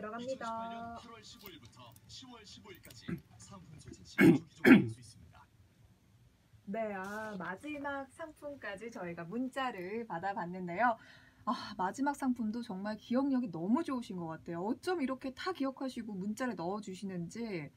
들어갑니다. 8월 15일부터 10월 15일까지 상품 소진 시수 있습니다. 네, 아, 마지막 상품까지 저희가 문자를 받아봤는데요. 아, 마지막 상품도 정말 기억력이 너무 좋으신 것 같아요. 어쩜 이렇게 다 기억하시고 문자를 넣어주시는지.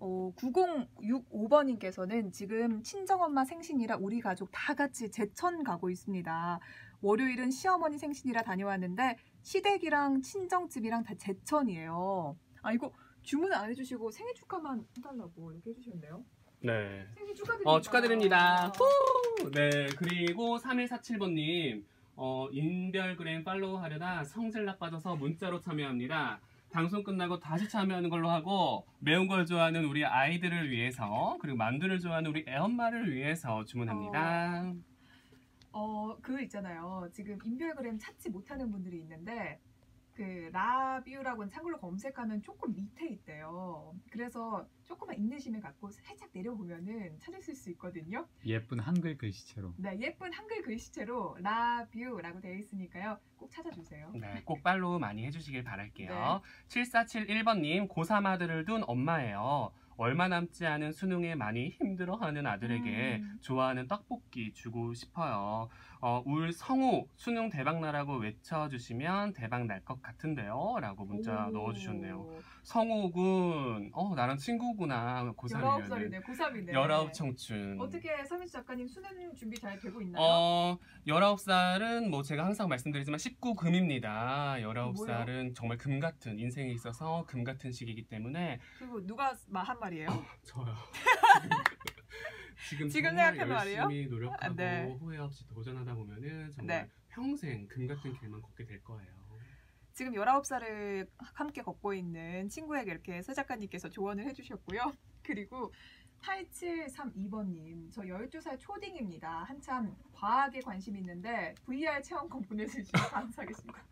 어, 9065번님께서는 지금 친정엄마 생신이라 우리 가족 다 같이 제천 가고 있습니다. 월요일은 시어머니 생신이라 다녀왔는데 시댁이랑 친정집이랑 다 제천이에요. 아, 이거 주문 안 해주시고 생일 축하만 해달라고 이렇게 해주셨네요. 네. 생일 축하드립니다. 어, 축하드립니다. 후! 네, 그리고 3147번님, 어, 인별그램 팔로우 하려다 성질 나빠져서 문자로 참여합니다. 방송 끝나고 다시 참여하는 걸로 하고, 매운 걸 좋아하는 우리 아이들을 위해서, 그리고 만두를 좋아하는 우리 애엄마를 위해서 주문합니다. 어, 그 있잖아요. 지금 인별그램 찾지 못하는 분들이 있는데, 그, 라뷰라고 는 한글로 검색하면 조금 밑에 있대요. 그래서 조금만 인내심을 갖고 살짝 내려보면은 찾으실 수 있거든요. 예쁜 한글 글씨체로. 네, 예쁜 한글 글씨체로 라뷰라고 되어 있으니까요. 꼭 찾아주세요. 네, 꼭 팔로우 많이 해주시길 바랄게요. 네. 7471번님, 고3 아들을 둔 엄마예요. 얼마 남지 않은 수능에 많이 힘들어하는 아들에게 음. 좋아하는 떡볶이 주고 싶어요. 어, 울 성우 수능 대박 나라고 외쳐주시면 대박 날 것 같은데요. 라고 문자 오. 넣어주셨네요. 성우군, 어, 나랑 친구구나. 고3이면. 19살이네, 고3이네. 19 청춘. 어떻게 서민수 작가님 수능 준비 잘 되고 있나요? 어, 19살은 뭐 제가 항상 말씀드리지만 19금입니다. 19살은 정말 금 같은 인생에 있어서 금 같은 시기이기 때문에 그리고 누가 마- 한 말이에요? 저요. 지금 지금 생각하면 말이에요? 열심히 노력하고 아, 네. 후회 없이 도전하다 보면은 정말 네. 평생 금 같은 길만 걷게 될 거예요. 지금 19살을 함께 걷고 있는 친구에게 이렇게 서 작가님께서 조언을 해주셨고요. 그리고 8732번님, 저 12살 초딩입니다. 한참 과학에 관심 있는데 VR 체험권 보내주시면 감사하겠습니다.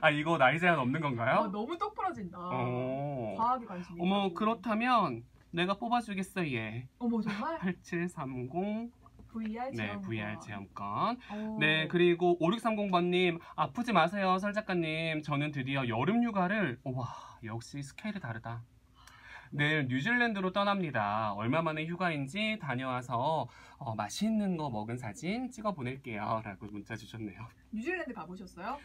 아 이거 나이 제한 없는 어, 건가요? 너무 똑 부러진다. 어. 과학에 관심이 어머 있다고. 그렇다면 내가 뽑아주겠어 얘. 어머 정말? 8730 VR 네 체험권. VR 체험권. 어. 네, 그리고 5630번님, 아프지 마세요, 설 작가님. 저는 드디어 여름 휴가를, 와, 역시 스케일이 다르다. 내일 뉴질랜드로 떠납니다. 얼마 만에 휴가인지 다녀와서 어, 맛있는 거 먹은 사진 찍어 보낼게요. 라고 문자 주셨네요. 뉴질랜드 가보셨어요?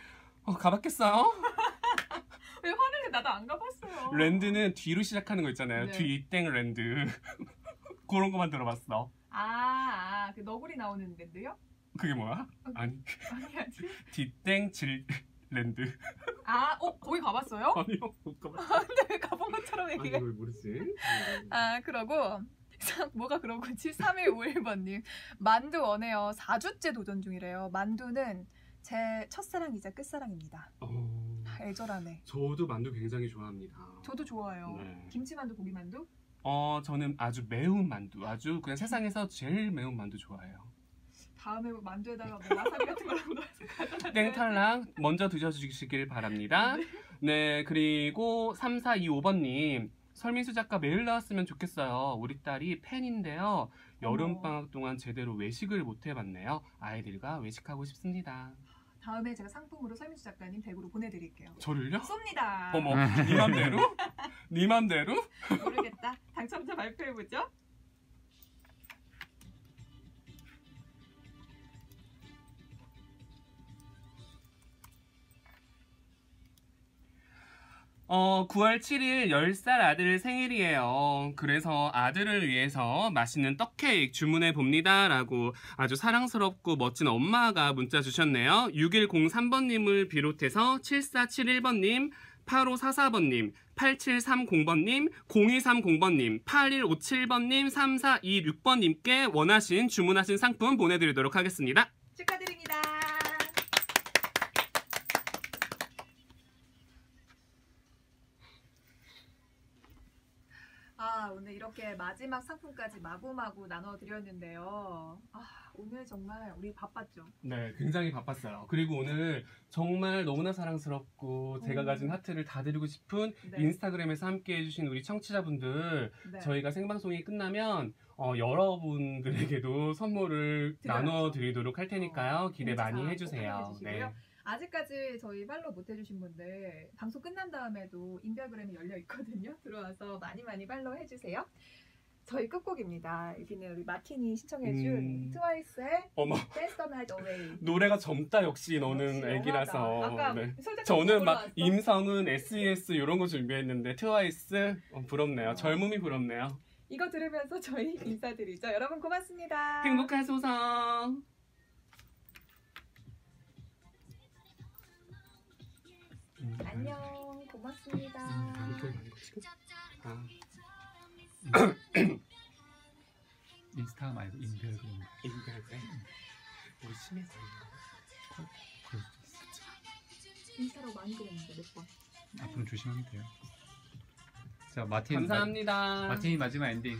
어, 가봤겠어요? 왜 화를 내? 나도 안 가봤어요. 랜드는 뒤로 시작하는 거 있잖아요. 네. 뒤땡 랜드. 그런 거만 들어봤어. 아, 아, 그 너구리 나오는 랜드요? 그게 뭐야? 아니, 아니 아니. 뒤땡 질 랜드. 아, 어 거기 가봤어요? 아니요, 못 가봤어. 근데 왜 가본 것처럼 아니, 얘기해? 왜 모르지? 아, 그러고 참, 뭐가 그러고 3151번님 만두 원해요. 4주째 도전 중이래요. 만두는 제 첫사랑이자 끝사랑입니다. 어... 애절하네. 저도 만두 굉장히 좋아합니다. 저도 좋아요. 네. 김치만두, 고기만두? 어, 저는 아주 매운 만두, 아주 그냥 세상에서 제일 매운 만두 좋아해요. 다음에 만두에다가 뭐 와사비 같은 거라도 넣어서 땡 탈락 먼저 드셔주시길 바랍니다. 네, 그리고 3425번님. 설민수 작가 매일 나왔으면 좋겠어요. 우리 딸이 팬인데요. 여름 방학 동안 제대로 외식을 못 해봤네요. 아이들과 외식하고 싶습니다. 다음에 제가 상품으로 설민수 작가님 댁으로 보내드릴게요. 저를요? 쏩니다. 어머, 네 맘대로? 네 맘대로? 모르겠다. 당첨자 발표해보죠. 어, 9월 7일 10살 아들 생일이에요. 그래서 아들을 위해서 맛있는 떡케이크 주문해 봅니다. 라고 아주 사랑스럽고 멋진 엄마가 문자 주셨네요. 6103번님을 비롯해서 7471번님, 8544번님, 8730번님, 0230번님, 8157번님, 3426번님께 원하신 주문하신 상품 보내드리도록 하겠습니다. 축하드립니다. 아, 오늘 이렇게 마지막 상품까지 마구마구 나눠드렸는데요. 아, 오늘 정말 우리 바빴죠? 네, 굉장히 바빴어요. 그리고 오늘 정말 너무나 사랑스럽고 제가 음. 가진 하트를 다 드리고 싶은 네. 인스타그램에서 함께 해주신 우리 청취자분들 네. 저희가 생방송이 끝나면 어, 여러분들에게도 선물을 드려야죠. 나눠드리도록 할 테니까요. 기대 공지사 많이 꼭 해주세요. 네. 아직까지 저희 팔로우 못 해주신 분들 방송 끝난 다음에도 인별그램이 열려 있거든요. 들어와서 많이 많이 팔로우 해주세요. 저희 끝곡입니다. 여기는 우리 마틴이 신청해준 음. 트와이스의 어머 Dance the Night Away. 노래가 젊다 역시 너는 역시 애기라서. 아까 네. 저는 막 올라왔어? 임성은 SES 이런 거 준비했는데 트와이스 어, 부럽네요. 어. 젊음이 부럽네요. 이거 들으면서 저희 인사드리죠. 여러분 고맙습니다. 행복하소서. 아, 인스타 말고 인별그램 인별그램. 우리 심해서 인가? 그럴 수도 있어. 인스타로 많이 그랬는데 몇 번. 앞으로 조심하면 돼요. 자 마틴 감사합니다. 마, 마틴이 마지막 엔딩.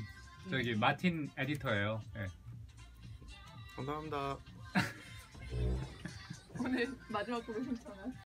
저기 마틴 에디터예요. 예. 감사합니다. 오늘 마지막 곡을 신청한